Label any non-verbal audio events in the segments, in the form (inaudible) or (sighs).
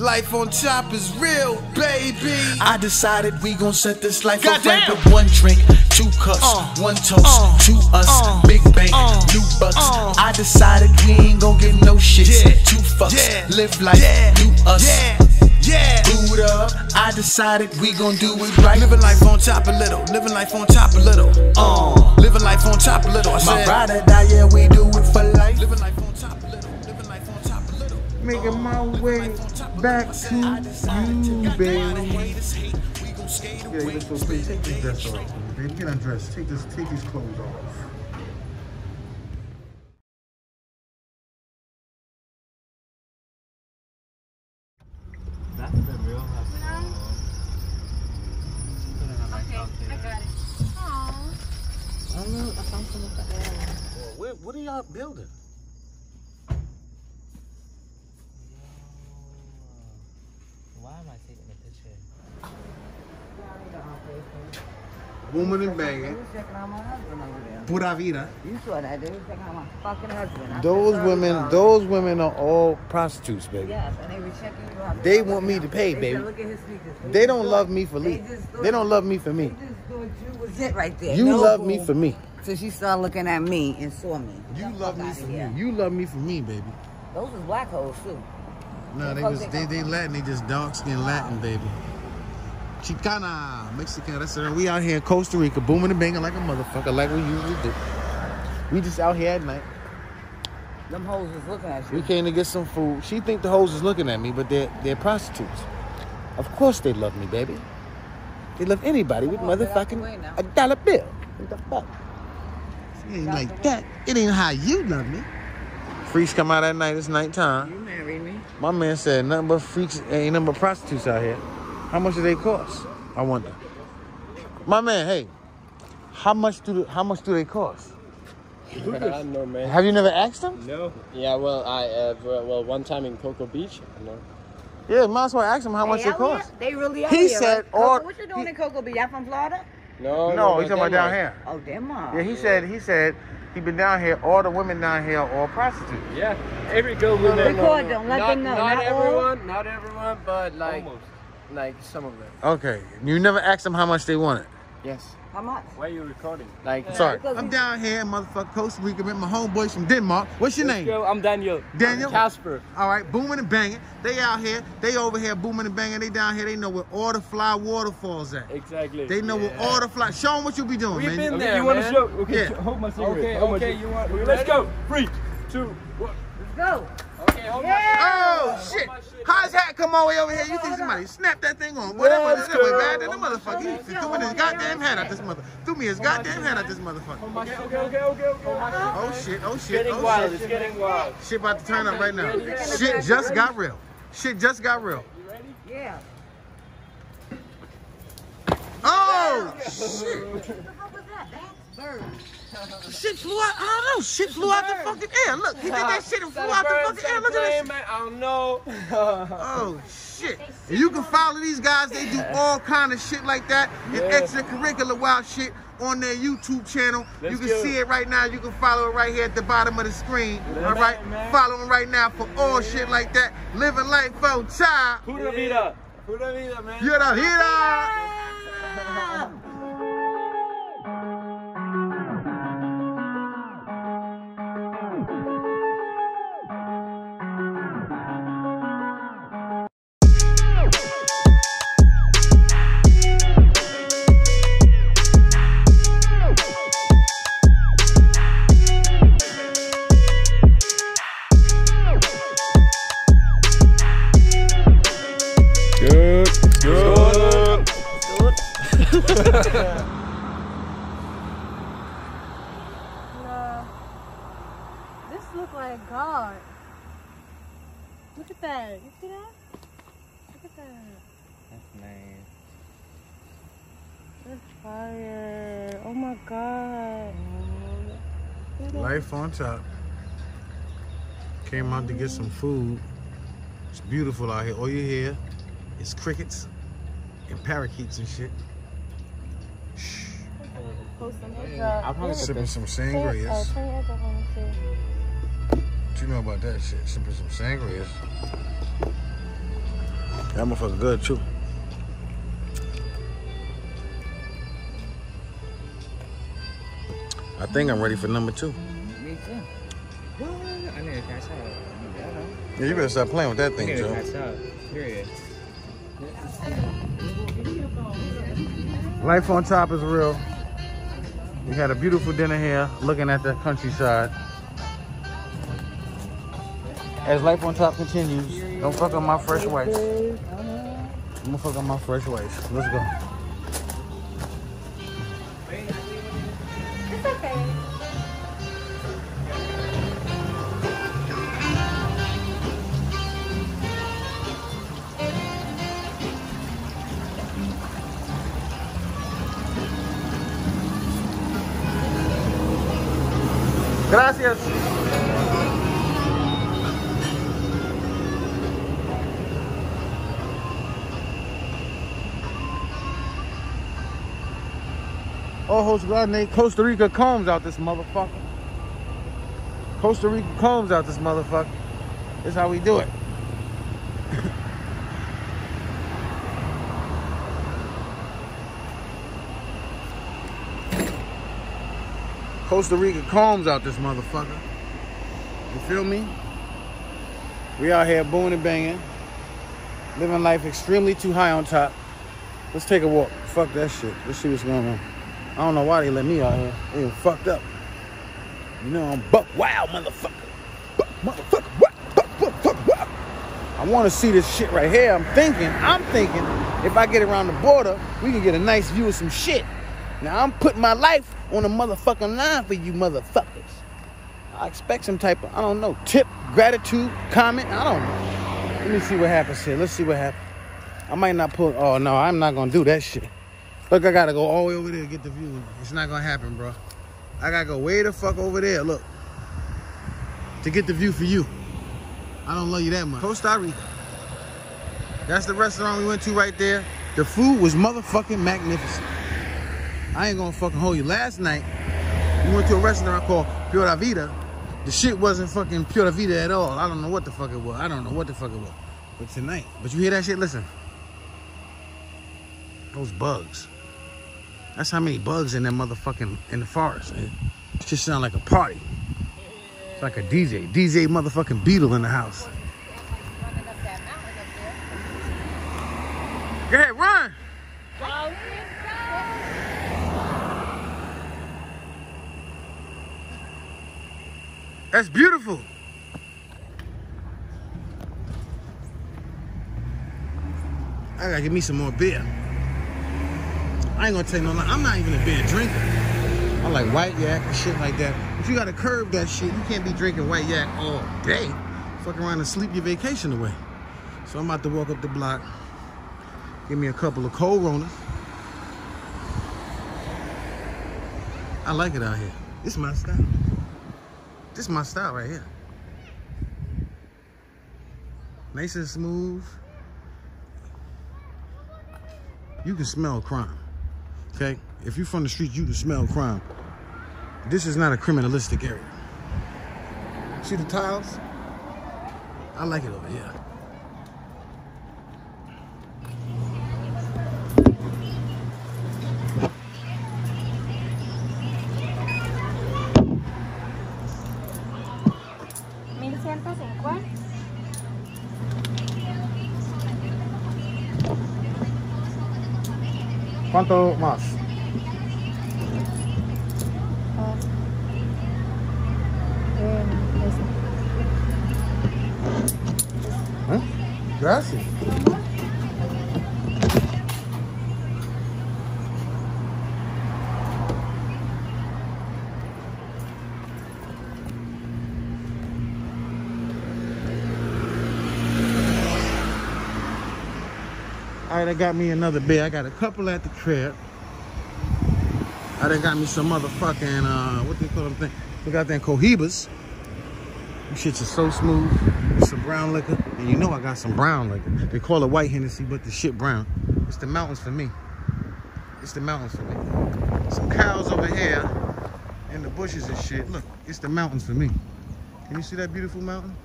Life on top is real, baby. I decided we gon' set this life up Goddamn. right with one drink, two cups, Uh, one toast, uh, two us, uh, big bank, uh, new bucks. uh. I decided we ain't gon' get no shit. Yeah, Two fucks, yeah, live life, yeah, new us. Yeah, yeah. Boot up. I decided we gon' do it right. Living life on top a little, living life on top a little. Uh, living life on top a little. I My said, ride or die, yeah, we do it for life. living life on top Making my way back to you, baby. Yeah, you look so pretty. Take this dress off, baby. Get undressed. Take this, take these clothes off. That's the real hustle. Okay, I got it. Aww. What, what are y'all building? Why am I taking picture? Woman and banging. Pura vida. You saw that. They was checking out my fucking husband. I Those women, sorry. those women are all prostitutes, baby. Yes, and they were checking you out. They want me to pay, They baby. said, Look at his sneakers. They just don't thought- love me for they thought- They don't love me for They me. just thought you was it right there. You No love me for me. So she started looking at me and saw me. You Get love me for me. You love me for me, baby. Those was black holes too. No, they was they they come? Latin. They just dark skinned Latin, baby. Chicana, Mexican. That's it. We out here in Costa Rica, booming and banging like a motherfucker, like we usually do. We just out here at night. Them hoes was looking at you. We came to get some food. She think the hoes is looking at me, but they're they're prostitutes. Of course they love me, baby. They love anybody with on, get out the way motherfucking a dollar bill. What the fuck? It ain't like that. It ain't how you love me. Freaks come out at night. It's nighttime. You. My man said nothing but freaks, ain't nothing but prostitutes out here. How much do they cost? I wonder. My man, hey, how much do the, how much do they cost? (laughs) I know, man. Have you never asked them? No. Yeah, well, I uh, well, well, one time in Cocoa Beach. No. Yeah, might as well ask them how much They it out cost. They really out He here, said right? Cocoa, What you doing he- in Cocoa Beach? Y'all from Florida? No. No, he's talking about down here. Oh, Denmark. Yeah, he said he said he been down here. All the women down here are all prostitutes. Yeah, every girl will Record them, let not, them know, Not, not all. everyone, not everyone, but like, like some of them. Okay, you never asked them how much they wanted. Yes. How much? Why are you recording? Like, Sorry, I'm down here in motherfucking Costa Rica with my homeboys from Denmark. What's your name? Go, I'm Daniel. Daniel? Casper. All right, booming and banging. They out here. They over here booming and banging. They down here. They know where all the fly waterfalls at. Exactly. They know where all the fly. Show them what you be doing, We've man. been You- there, you want to show? Okay, Yeah. hold my cigarette. Okay, hold okay, cig- you want? Let's ready? go. Three, two, one. Let's go. Okay, hold Oh shit! How his hat come all the way over here? You think somebody snapped that thing on? Boy, that was, that was bad than the motherfucker. He threw me his goddamn hat at this mother. Threw me his goddamn hat at this motherfucker. Okay, okay, okay, okay, okay. Oh shit! Oh It's shit! Oh, getting Oh wild. shit! It's getting wild. Shit about to turn up right now. Shit just got real. Shit just got real. Yeah. Oh shit! What the fuck was that? That's bird. Shit flew out. I don't know. Shit flew out the fucking air. Look, he did that shit and flew out the fucking air. Look at this. Man, I don't know. Oh shit! You can follow these guys. They do all kind of shit like that and Yeah. extracurricular wild shit on their YouTube channel. Let's you can go. see it right now. You can follow it right here at the bottom of the screen. Yeah, all right, man. follow them right now for all shit like that. Living life on time. Pura vida. Pura vida, man. You're the hero. This look like God. Look at that. You see that? Look at that. That's nice. That's fire. Oh my God. Life on top. Came out to get some food. It's beautiful out here. All you hear is crickets and parakeets and shit. Post some picture. I'll probably put Sipping this. some Oh, you know about that shit? Sipping some sangrias. That motherfucker good too. I think I'm ready for number two. Me too. What? I need to catch up. Yeah, you better stop playing with that I thing, need to Joe. catch up. Period. Life on top is real. We had a beautiful dinner here, looking at the countryside. As life on top continues, don't fuck up my fresh whites. I'm gonna fuck up my fresh whites. Let's go. It's okay. Gracias. Ojos Grande, Costa Rica combs out this motherfucker. Costa Rica combs out this motherfucker. This how we do it. (laughs) Costa Rica combs out this motherfucker. You feel me? We out here booing and banging. Living life extremely too high on top. Let's take a walk. Fuck that shit. Let's see what's going on. I don't know why they let me out here. They even fucked up. You know I'm buck wild, motherfucker. Buck motherfucker. What? Buck, buck, buck, buck. I want to see this shit right here. I'm thinking, I'm thinking, if I get around the border, we can get a nice view of some shit. Now I'm putting my life on a motherfucking line for you motherfuckers. I expect some type of, I don't know, tip, gratitude, comment. I don't know. Let me see what happens here. Let's see what happens. I might not pull. Oh no, I'm not gonna do that shit. Look, I gotta go all the way over there to get the view. It's not gonna happen, bro. I gotta go way the fuck over there. Look, to get the view for you. I don't love you that much. Costa Rica. That's the restaurant we went to right there. The food was motherfucking magnificent. I ain't gonna fucking hold you. Last night, we went to a restaurant called Pura Vida. The shit wasn't fucking Pura Vida at all. I don't know what the fuck it was. I don't know what the fuck it was. But tonight, but you hear that shit? Listen. Those bugs. That's how many bugs in that motherfucking in the forest. It just sound like a party. It's like a DJ. DJ motherfucking Beetle in the house. Go ahead, run. That's beautiful. I gotta give me some more beer. I ain't gonna tell you no lie. I'm not even a beer drinker. I like white yak and shit like that. But you gotta curb that shit. You can't be drinking white yak all day. Fuck around and sleep your vacation away. So I'm about to walk up the block. Give me a couple of cold rollers. I like it out here. This is my style. This is my style right here. Nice and smooth. You can smell crime okay? If you're from the street, you can smell crime. This is not a criminalistic area. See the tiles? I like it over here. ¿1150? ¿Cuánto más? ¿Eh? Gracias. Right, I got me another beer. I got a couple at the crib. I done got me some motherfucking, uh, what they call them thing? We got them cohibas. These shits are so smooth. It's some brown liquor. And you know I got some brown liquor. They call it white Hennessy, but the shit brown. It's the mountains for me. It's the mountains for me. Some cows over here in the bushes and shit. Look, it's the mountains for me. Can you see that beautiful mountain?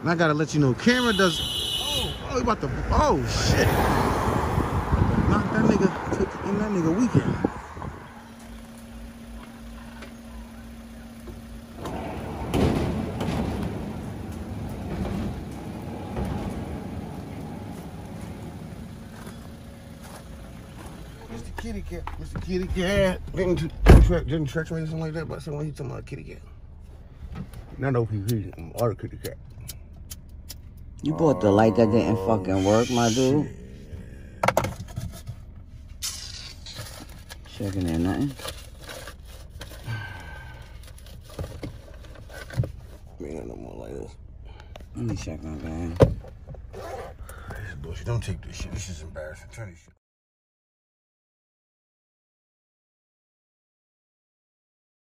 And I gotta let you know, camera does. Oh, oh, he about to. Oh shit! Knock that nigga took in that nigga weekend. Mr. Kitty Cat, Mr. Kitty Cat, didn't didn't track or something like that, but someone he talking about Kitty Cat. Not OPP, or Kitty Cat. You bought the light that didn't oh, fucking work, my dude. Checking in nothing. (sighs) We ain't no more like this. Let me check my bag. This bullshit. Don't take this shit. This is embarrassing. Turn this shit.